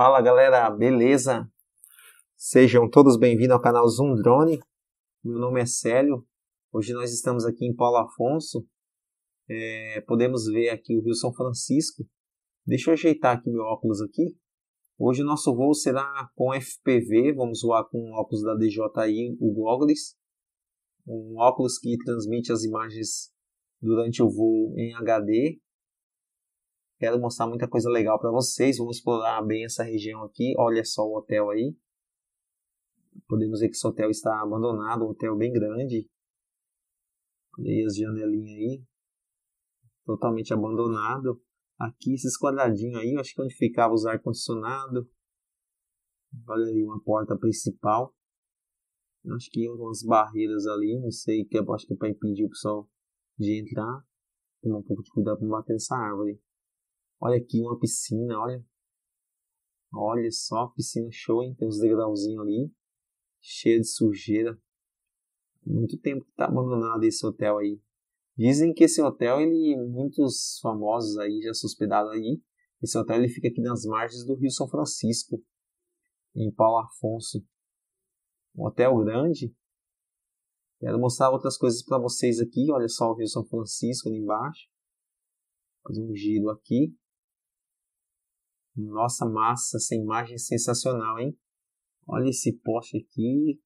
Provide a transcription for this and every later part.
Fala galera, beleza? Sejam todos bem-vindos ao canal Zoom Drone. Meu nome é Célio. Hoje nós estamos aqui em Paulo Afonso. É, podemos ver aqui o Rio São Francisco. Deixa eu ajeitar aqui meu óculos aqui. Hoje o nosso voo será com FPV, vamos voar com o óculos da DJI, o Goggles. Um óculos que transmite as imagens durante o voo em HD Quero mostrar muita coisa legal para vocês. Vamos explorar bem essa região aqui. Olha só o hotel aí. Podemos ver que esse hotel está abandonado, um hotel bem grande. Olha as janelinhas aí. Totalmente abandonado. Aqui esses quadradinhos aí, acho que é onde ficava os ar-condicionado. Olha ali uma porta principal. Acho que umas barreiras ali, não sei, que acho que é para impedir o pessoal de entrar. Tomar um pouco de cuidado para não bater nessa árvore. Olha aqui uma piscina, olha. Olha só, piscina show, hein? Tem uns degrauzinhos ali. Cheio de sujeira. Muito tempo que tá abandonado esse hotel aí. Dizem que esse hotel, ele, muitos famosos aí já suspeitaram aí. Esse hotel ele fica aqui nas margens do Rio São Francisco, em Paulo Afonso. Um hotel grande. Quero mostrar outras coisas para vocês aqui. Olha só o Rio São Francisco ali embaixo. Fazer um giro aqui. Nossa, massa, essa imagem é sensacional, hein? Olha esse poste aqui,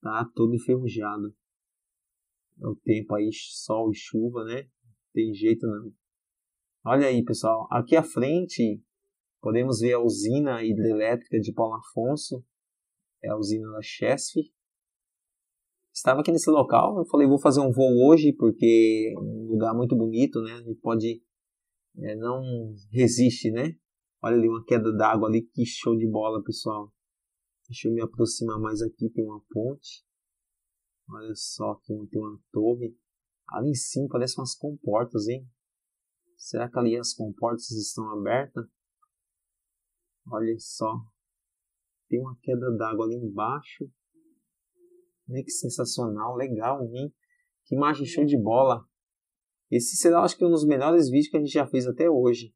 tá todo enferrujado. É o tempo aí, sol e chuva, né? Tem jeito não. Olha aí, pessoal. Aqui à frente, podemos ver a usina hidrelétrica de Paulo Afonso. É a usina da Chesf. Estava aqui nesse local, eu falei, vou fazer um voo hoje, porque é um lugar muito bonito, né? A gente pode... É, não resiste, né? Olha ali uma queda d'água ali, que show de bola, pessoal. Deixa eu me aproximar mais aqui, tem uma ponte. Olha só, aqui tem uma torre. Ali em cima parece umas comportas, hein? Será que ali as comportas estão abertas? Olha só. Tem uma queda d'água ali embaixo. Olha que sensacional, legal, hein? Que imagem show de bola. Esse será, acho que, um dos melhores vídeos que a gente já fez até hoje.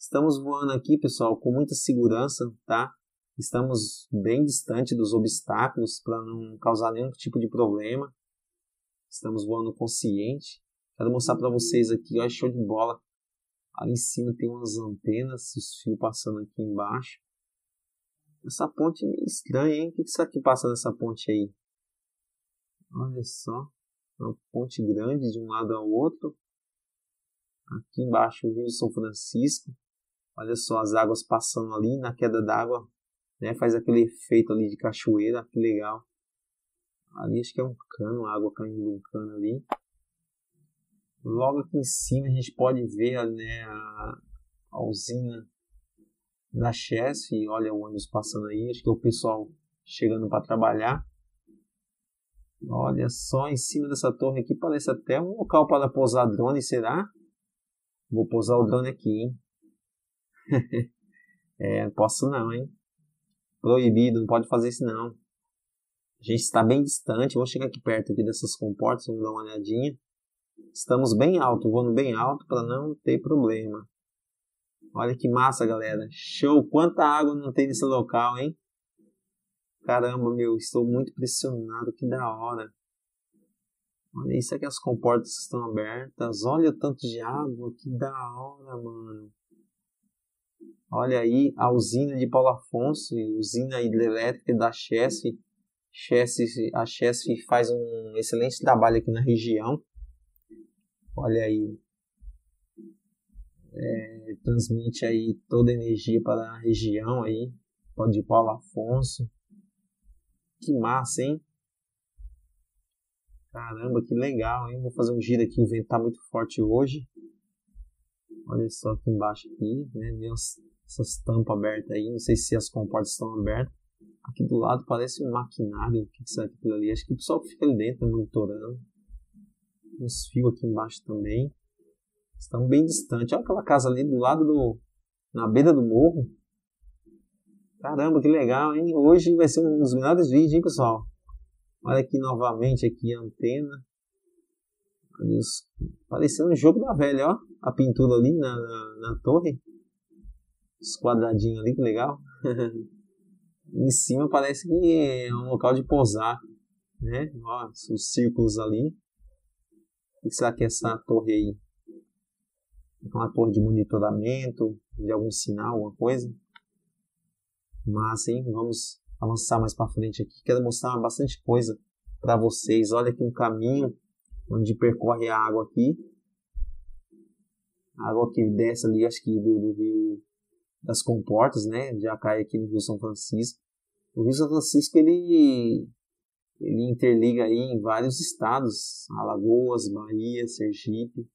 Estamos voando aqui, pessoal, com muita segurança, tá? Estamos bem distante dos obstáculos para não causar nenhum tipo de problema. Estamos voando consciente. Quero mostrar para vocês aqui, olha, show de bola. Ali em cima tem umas antenas, os fios passando aqui embaixo. Essa ponte é estranha, hein? O que será que passa nessa ponte aí? Olha só, uma ponte grande de um lado ao outro. Aqui embaixo o Rio São Francisco. Olha só as águas passando ali na queda d'água, né? Faz aquele efeito ali de cachoeira, que legal. Ali acho que é um cano, água caindo de um cano ali. Logo aqui em cima a gente pode ver né, a, a usina da Chess, olha o ônibus passando aí, acho que é o pessoal chegando para trabalhar. Olha só, em cima dessa torre aqui parece até um local para pousar drone, será? Vou pousar o drone aqui, hein? é, posso não, hein? Proibido, não pode fazer isso não. A gente está bem distante, vou chegar aqui perto aqui dessas comportas, vamos dar uma olhadinha. Estamos bem alto, voando bem alto para não ter problema. Olha que massa, galera. Show! Quanta água não tem nesse local, hein? Caramba, meu, estou muito pressionado, que da hora. Olha isso aqui, as comportas estão abertas. Olha o tanto de água, que da hora, mano. Olha aí a usina de Paulo Afonso, usina hidrelétrica da Chess. Chess a Chess faz um excelente trabalho aqui na região. Olha aí. É, transmite aí toda a energia para a região aí, de Paulo Afonso. Que massa, hein? Caramba, que legal, hein? Vou fazer um giro aqui, o vento tá muito forte hoje. Olha só aqui embaixo aqui, né? Essas tampas abertas aí. Não sei se as comportas estão abertas. Aqui do lado parece um maquinário. O que, que será aquilo ali? Acho que o pessoal fica ali dentro monitorando. Uns fios aqui embaixo também. Estão bem distantes. Olha aquela casa ali do lado do. na beira do morro. Caramba, que legal, hein? Hoje vai ser um dos melhores vídeos, hein, pessoal? Olha aqui novamente aqui a antena. Parecendo um jogo da velha, ó. A pintura ali na, na, na torre. Os quadradinhos ali, que legal. em cima parece que é um local de pousar, né? Ó, os círculos ali. O que será que é essa torre aí? É uma torre de monitoramento, de algum sinal, alguma coisa? Mas, hein, vamos avançar mais para frente aqui. Quero mostrar bastante coisa para vocês. Olha aqui um caminho onde percorre a água aqui. A água que desce ali, acho que do, do rio das comportas, né? Já cai aqui no Rio São Francisco. O Rio São Francisco ele ele interliga aí em vários estados, Alagoas, Bahia, Sergipe.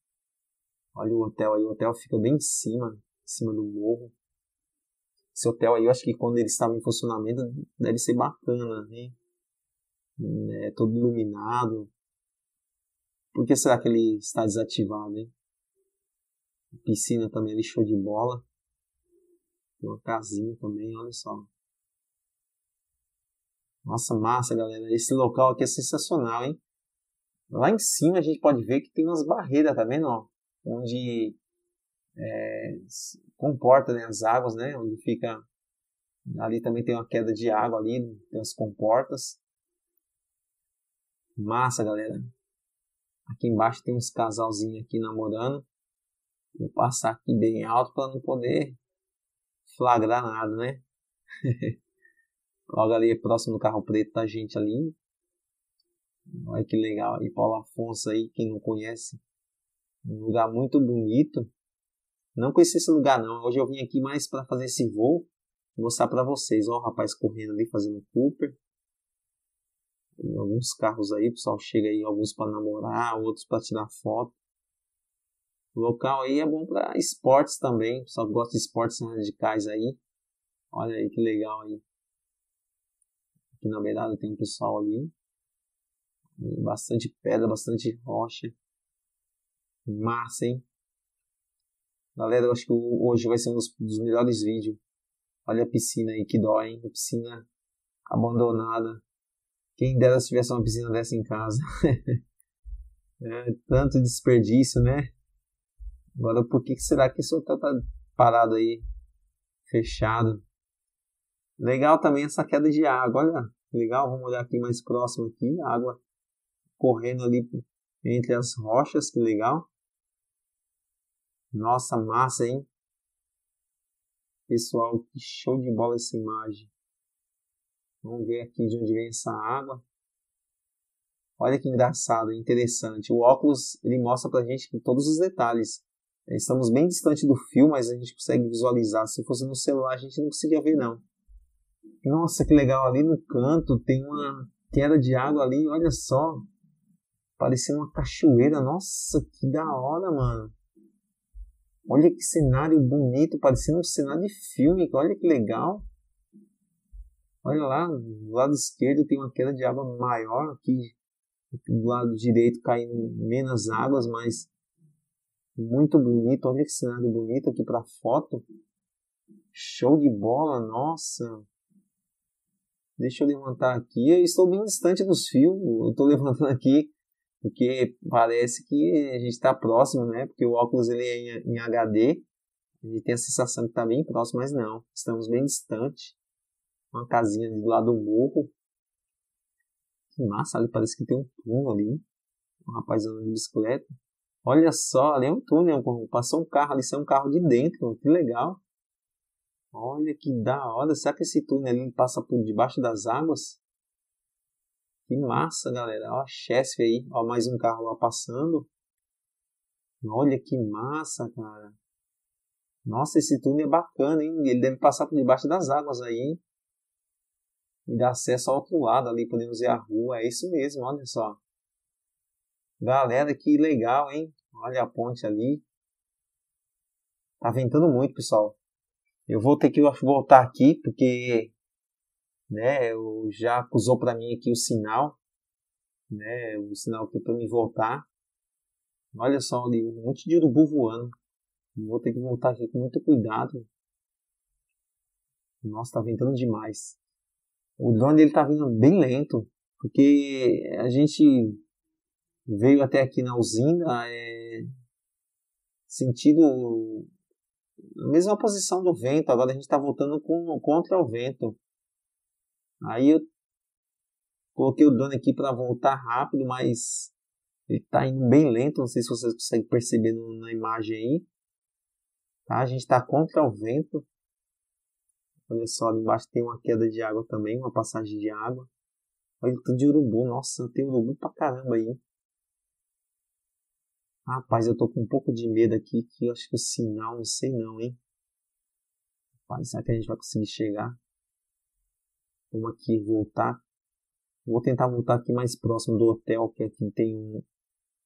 Olha o hotel aí, o hotel fica bem em cima, em cima do morro. Esse hotel aí, eu acho que quando ele estava em funcionamento deve ser bacana, né? É todo iluminado. Por que será que ele está desativado, hein? Piscina também ali, show de bola. Uma casinha também, olha só. Nossa, massa, galera. Esse local aqui é sensacional, hein? Lá em cima a gente pode ver que tem umas barreiras, tá vendo? Ó? Onde é, comporta né, as águas, né? Onde fica. Ali também tem uma queda de água ali, tem as comportas. Massa, galera. Aqui embaixo tem uns casalzinhos aqui namorando. Vou passar aqui bem alto para não poder flagrar nada, né? Logo ali próximo do carro preto tá gente ali. Olha que legal aí, Paulo Afonso aí, quem não conhece. Um lugar muito bonito. Não conheci esse lugar não. Hoje eu vim aqui mais para fazer esse voo. Mostrar para vocês. Ó, o rapaz correndo ali fazendo Cooper. Tem alguns carros aí, o pessoal chega aí, alguns para namorar, outros para tirar foto. O local aí é bom para esportes também. O pessoal gosta de esportes radicais aí. Olha aí que legal aí. Aqui na beirada tem um pessoal ali. Bastante pedra, bastante rocha. Massa, hein? Galera, eu acho que hoje vai ser um dos, dos melhores vídeos. Olha a piscina aí, que dói, hein? A piscina abandonada. Quem dera se tivesse uma piscina dessa em casa. é, tanto desperdício, né? Agora, por que, será que esse hotel tá parado aí? Fechado. Legal também essa queda de água, olha. Legal, vamos olhar aqui mais próximo aqui, água correndo ali entre as rochas, que legal. Nossa, massa, hein? Pessoal, que show de bola essa imagem. Vamos ver aqui de onde vem essa água. Olha que engraçado, interessante. O óculos ele mostra pra gente todos os detalhes. Estamos bem distante do fio, mas a gente consegue visualizar. Se fosse no celular, a gente não conseguia ver, não. Nossa, que legal. Ali no canto tem uma queda de água ali, olha só. Parecendo uma cachoeira. Nossa, que da hora, mano. Olha que cenário bonito, parecendo um cenário de filme. Olha que legal. Olha lá, do lado esquerdo tem uma queda de água maior. Aqui do lado direito caindo menos águas, mas muito bonito. Olha que cenário bonito aqui para foto. Show de bola, nossa. Deixa eu levantar aqui. Eu estou bem distante dos fios. Eu estou levantando aqui porque parece que a gente está próximo, né? Porque o óculos ele é em, HD. A gente tem a sensação que está bem próximo, mas não. Estamos bem distante. Uma casinha do lado do morro. Que massa, ali parece que tem um túnel ali. Um rapaz andando de bicicleta. Olha só, ali é um túnel. Passou um carro ali, isso é um carro de dentro. Que legal. Olha que da hora. Será que esse túnel ali passa por debaixo das águas? Que massa, galera. Ó, Chesf aí. Ó, mais um carro lá passando. Olha que massa, cara. Nossa, esse túnel é bacana, hein? Ele deve passar por debaixo das águas aí, hein? E dá acesso ao outro lado ali, podemos ver a rua. É isso mesmo, olha só. Galera, que legal, hein? Olha a ponte ali. Tá ventando muito, pessoal. Eu vou ter que voltar aqui porque né, eu já acusou para mim aqui o sinal, né, o sinal aqui para me voltar. Olha só ali, um monte de urubu voando. Vou ter que voltar aqui com muito cuidado. Nossa, tá ventando demais. O drone ele tá vindo bem lento, porque a gente veio até aqui na usina é, sentido na mesma posição do vento, agora a gente está voltando com, contra o vento. Aí eu coloquei o drone aqui para voltar rápido, mas ele está indo bem lento, não sei se vocês conseguem perceber na imagem aí. Tá? A gente está contra o vento. Olha só, ali embaixo tem uma queda de água também, uma passagem de água. Olha tudo de urubu, nossa, tem urubu pra caramba aí. Rapaz, eu tô com um pouco de medo aqui, que eu acho que o sinal, não sei não, hein. Rapaz, será que a gente vai conseguir chegar? Vamos aqui voltar. Vou tentar voltar aqui mais próximo do hotel, que aqui tem, um,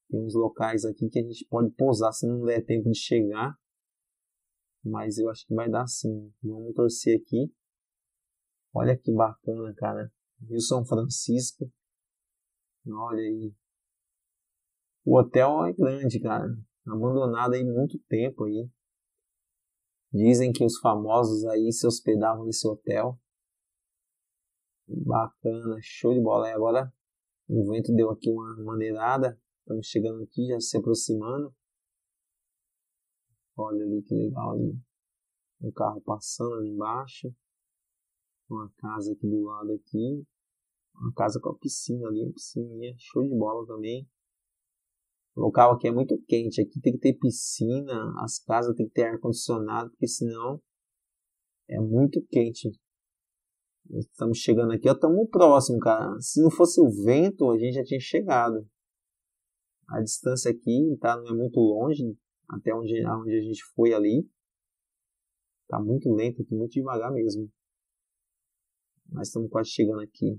tem uns locais aqui que a gente pode pousar se não der tempo de chegar. Mas eu acho que vai dar sim. Vamos torcer aqui. Olha que bacana, cara. Rio São Francisco. Olha aí. O hotel é grande, cara. Abandonado aí muito tempo aí. Dizem que os famosos aí se hospedavam nesse hotel. Bacana, show de bola. E agora o vento deu aqui uma maneirada. Estamos chegando aqui, já se aproximando. Olha ali que legal ali. Um carro passando ali embaixo. Uma casa aqui do lado aqui. Uma casa com a piscina ali, piscininha, show de bola também. O local aqui é muito quente, aqui tem que ter piscina, as casas tem que ter ar condicionado, porque senão é muito quente. Estamos chegando aqui, estamos próximo, cara. Se não fosse o vento, a gente já tinha chegado. A distância aqui tá, não é muito longe, até onde, onde a gente foi ali. Tá muito lento aqui, muito devagar mesmo. Mas estamos quase chegando aqui.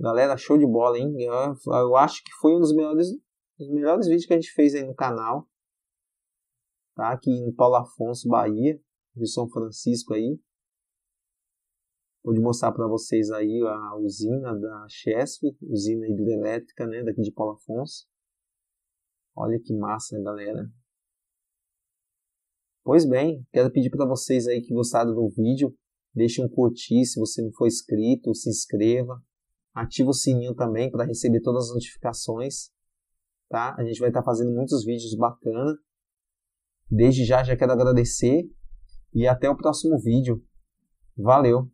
Galera, show de bola, hein? Eu, eu acho que foi um dos melhores, dos melhores vídeos que a gente fez aí no canal. Tá? Aqui em Paulo Afonso, Bahia, de São Francisco aí. Vou mostrar para vocês aí a usina da Chesf, usina hidrelétrica, né, daqui de Paulo Afonso. Olha que massa, galera. Pois bem, quero pedir para vocês aí que gostaram do vídeo, deixem um curtir se você não for inscrito, se inscreva, ativa o sininho também para receber todas as notificações, tá? A gente vai estar tá fazendo muitos vídeos bacana. Desde já já quero agradecer e até o próximo vídeo. Valeu!